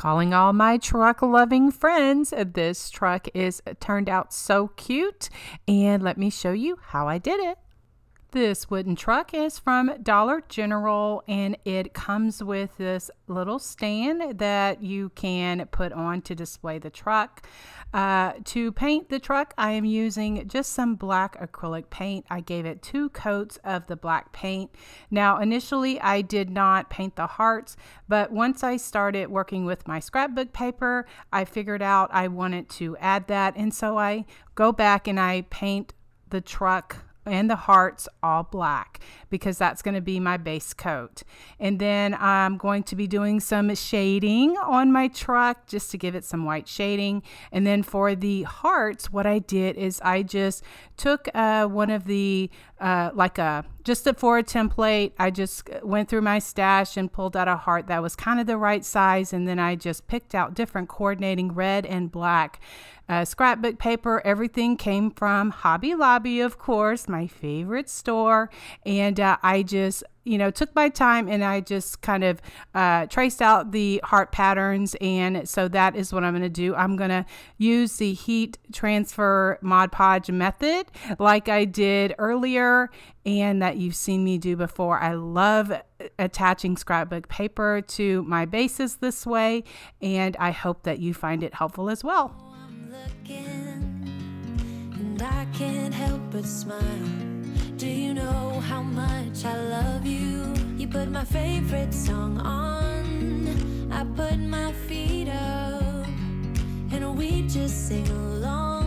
calling all my truck loving friends. This truck is turned out so cute, and let me show you how I did it. This wooden truck is from Dollar General and it comes with this little stand that you can put on to display the truck. Uh, to paint the truck, I am using just some black acrylic paint. I gave it two coats of the black paint. Now, initially, I did not paint the hearts, but once I started working with my scrapbook paper, I figured out I wanted to add that. And so I go back and I paint the truck and the hearts all black because that's going to be my base coat. And then I'm going to be doing some shading on my truck just to give it some white shading. And then for the hearts, what I did is I just took uh, one of the, uh, like a, just a, for a template, I just went through my stash and pulled out a heart that was kind of the right size. And then I just picked out different coordinating red and black uh, scrapbook paper. Everything came from Hobby Lobby, of course, my favorite store. And uh, I just you know, took my time and I just kind of uh, traced out the heart patterns. And so that is what I'm going to do. I'm going to use the heat transfer Mod Podge method like I did earlier and that you've seen me do before. I love attaching scrapbook paper to my bases this way, and I hope that you find it helpful as well. And Do you know how much I love you? You put my favorite song on. I put my feet up. And we just sing along.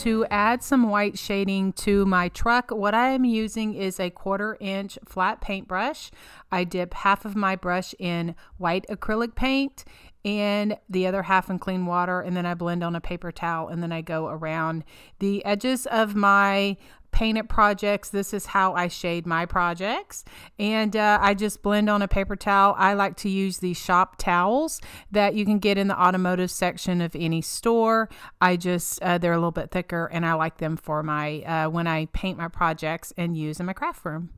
To add some white shading to my truck, what I am using is a quarter inch flat paintbrush. I dip half of my brush in white acrylic paint and the other half in clean water and then I blend on a paper towel and then I go around the edges of my painted projects. This is how I shade my projects. And uh, I just blend on a paper towel. I like to use these shop towels that you can get in the automotive section of any store. I just, uh, they're a little bit thicker and I like them for my, uh, when I paint my projects and use in my craft room.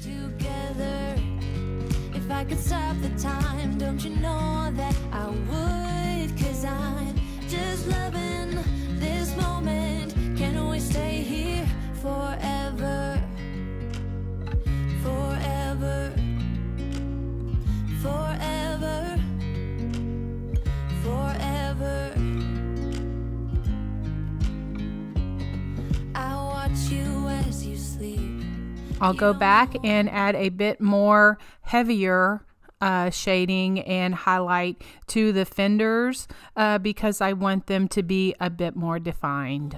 Together, if I could stop the time, don't you know that I would? Cause I'm just loving this moment. Can we stay here? Forever, forever, forever, forever. I watch you as you sleep. I'll go back and add a bit more heavier uh, shading and highlight to the fenders uh, because I want them to be a bit more defined.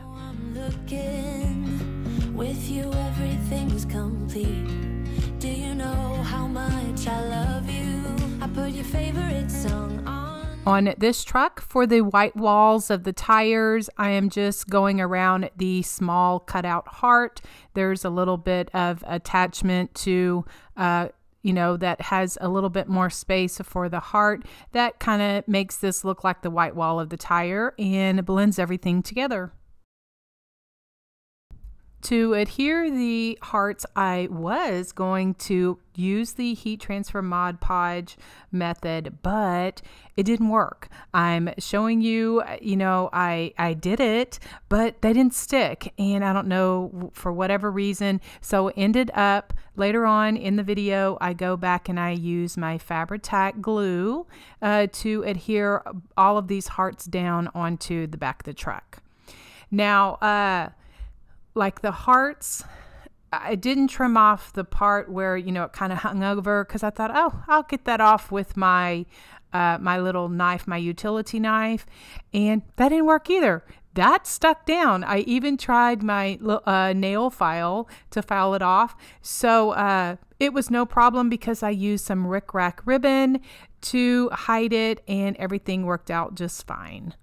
With you, everything's complete. Do you know how much I love you? I put your favorite song on. On this truck, for the white walls of the tires, I am just going around the small cutout heart. There's a little bit of attachment to uh, you know, that has a little bit more space for the heart. That kind of makes this look like the white wall of the tire and blends everything together. To adhere the hearts, I was going to use the heat transfer Mod Podge method, but it didn't work. I'm showing you, you know, I, I did it, but they didn't stick. And I don't know for whatever reason. So ended up later on in the video, I go back and I use my Fabri-Tac glue uh, to adhere all of these hearts down onto the back of the truck. Now, uh, like the hearts I didn't trim off the part where you know it kind of hung over because I thought, oh, I'll get that off with my uh, my little knife, my utility knife, and that didn't work either. That stuck down. I even tried my uh, nail file to file it off, so uh, it was no problem because I used some rickrack ribbon to hide it, and everything worked out just fine.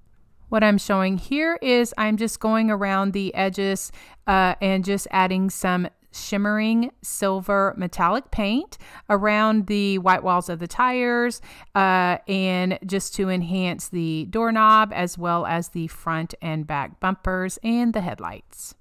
What I'm showing here is I'm just going around the edges uh, and just adding some shimmering silver metallic paint around the white walls of the tires uh, and just to enhance the doorknob as well as the front and back bumpers and the headlights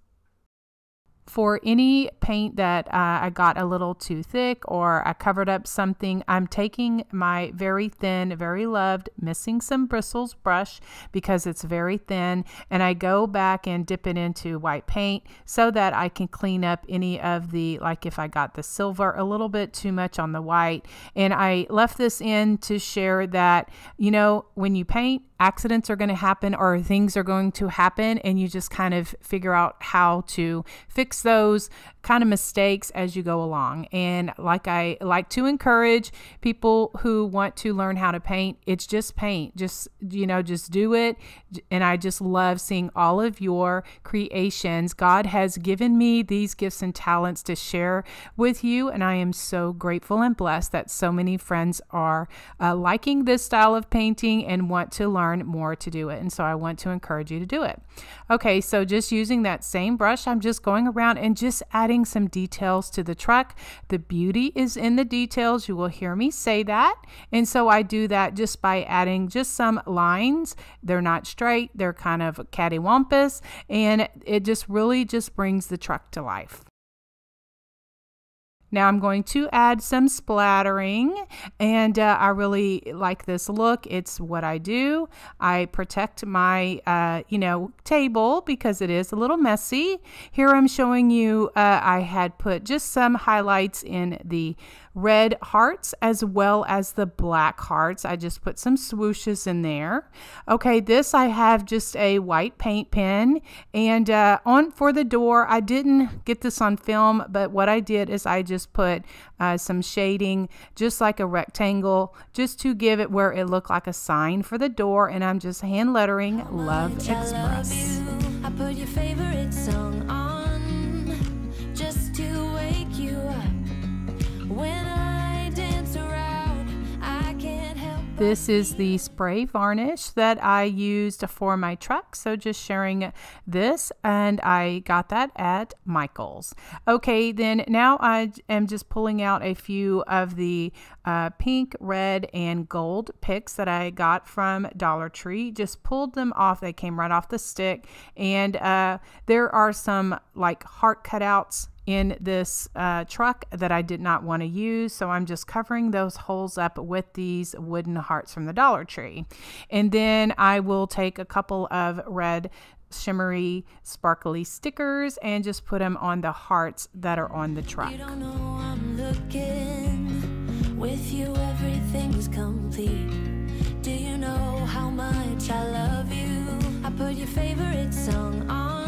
for any paint that uh, I got a little too thick or I covered up something, I'm taking my very thin, very loved Missing Some Bristles brush because it's very thin and I go back and dip it into white paint so that I can clean up any of the, like if I got the silver a little bit too much on the white. And I left this in to share that, you know, when you paint, accidents are going to happen or things are going to happen and you just kind of figure out how to fix those kind of mistakes as you go along. And like i like to encourage people who want to learn how to paint it's just paint. Just you know just do it. And i just love seeing all of your creations. God has given me these gifts and talents to share with you and i am so grateful and blessed that so many friends are uh, liking this style of painting and want to learn learn more to do it. And so I want to encourage you to do it. Okay, so just using that same brush, I'm just going around and just adding some details to the truck. The beauty is in the details. You will hear me say that. And so I do that just by adding just some lines. They're not straight, they're kind of cattywampus, and it just really just brings the truck to life. Now I'm going to add some splattering and uh, I really like this look. It's what I do. I protect my, uh, you know, table because it is a little messy. Here I'm showing you uh, I had put just some highlights in the red hearts as well as the black hearts. I just put some swooshes in there. Okay, this I have just a white paint pen and uh, on for the door, I didn't get this on film, but what I did is I just put uh, some shading just like a rectangle just to give it where it looked like a sign for the door and I'm just hand lettering Love Express. This is the spray varnish that I used for my truck. So just sharing this and I got that at Michael's. Okay, then now I am just pulling out a few of the uh, pink, red, and gold picks that I got from Dollar Tree. Just pulled them off. They came right off the stick. And uh, there are some like heart cutouts in this uh, truck that I did not want to use. So I'm just covering those holes up with these wooden hearts from the Dollar Tree. And then I will take a couple of red shimmery sparkly stickers and just put them on the hearts that are on the truck. You don't know, I'm looking with you everything's complete. Do you know how much I love you? I put your favorite song on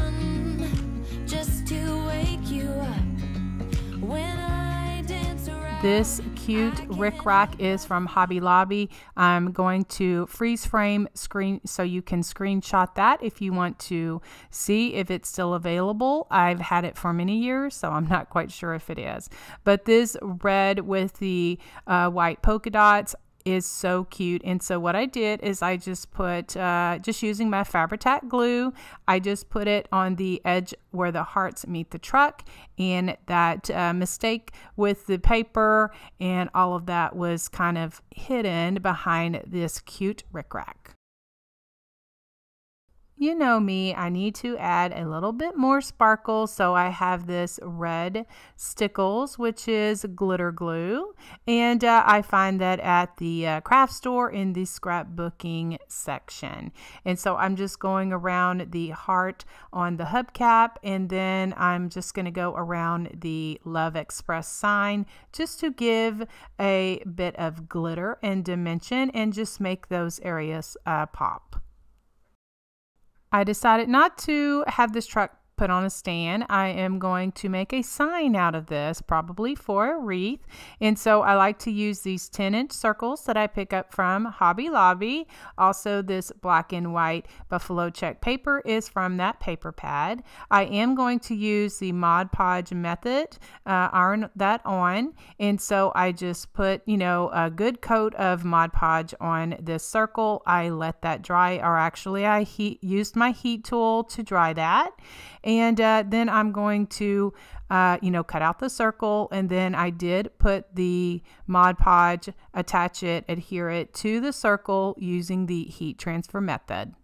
This cute Rick rickrack is from Hobby Lobby. I'm going to freeze frame screen so you can screenshot that if you want to see if it's still available. I've had it for many years, so I'm not quite sure if it is. But this red with the uh, white polka dots, is so cute. And so what I did is I just put, uh, just using my Fabri-Tac glue, I just put it on the edge where the hearts meet the truck. And that uh, mistake with the paper and all of that was kind of hidden behind this cute rickrack. You know me, I need to add a little bit more sparkle, so I have this red Stickles, which is glitter glue, and uh, I find that at the uh, craft store in the scrapbooking section. And so I'm just going around the heart on the hubcap, and then I'm just going to go around the Love Express sign just to give a bit of glitter and dimension and just make those areas uh, pop. I decided not to have this truck put on a stand. I am going to make a sign out of this, probably for a wreath. And so I like to use these 10 inch circles that I pick up from Hobby Lobby. Also, this black and white buffalo check paper is from that paper pad. I am going to use the Mod Podge method, uh, iron that on. And so I just put, you know, a good coat of Mod Podge on this circle. I let that dry, or actually, I heat, used my heat tool to dry that. And uh, then I'm going to, uh, you know, cut out the circle. And then I did put the Mod Podge, attach it, adhere it to the circle using the heat transfer method.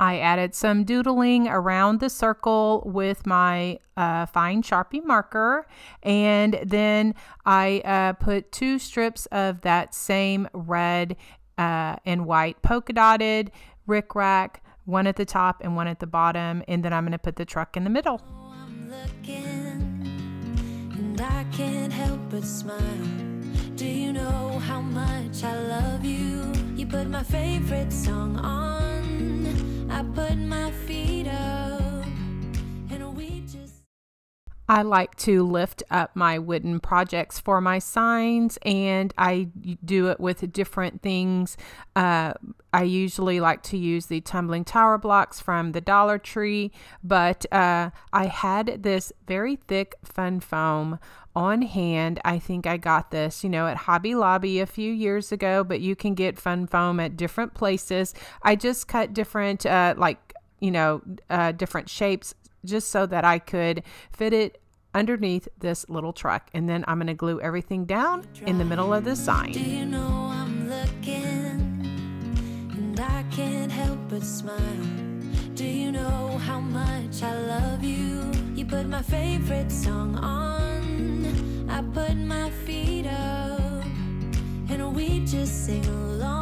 I added some doodling around the circle with my uh, fine Sharpie marker. And then I uh, put two strips of that same red uh, and white polka dotted rickrack, one at the top and one at the bottom. And then I'm going to put the truck in the middle. I like to lift up my wooden projects for my signs, and I do it with different things. Uh, I usually like to use the tumbling tower blocks from the Dollar Tree, but uh, I had this very thick fun foam on hand. I think I got this, you know, at Hobby Lobby a few years ago, but you can get fun foam at different places. I just cut different, uh, like, you know, uh, different shapes just so that I could fit it underneath this little truck. And then I'm going to glue everything down in the middle of the sign. Do you know? Do you know how much I love you? You put my favorite song on. I put my feet up and we just sing along.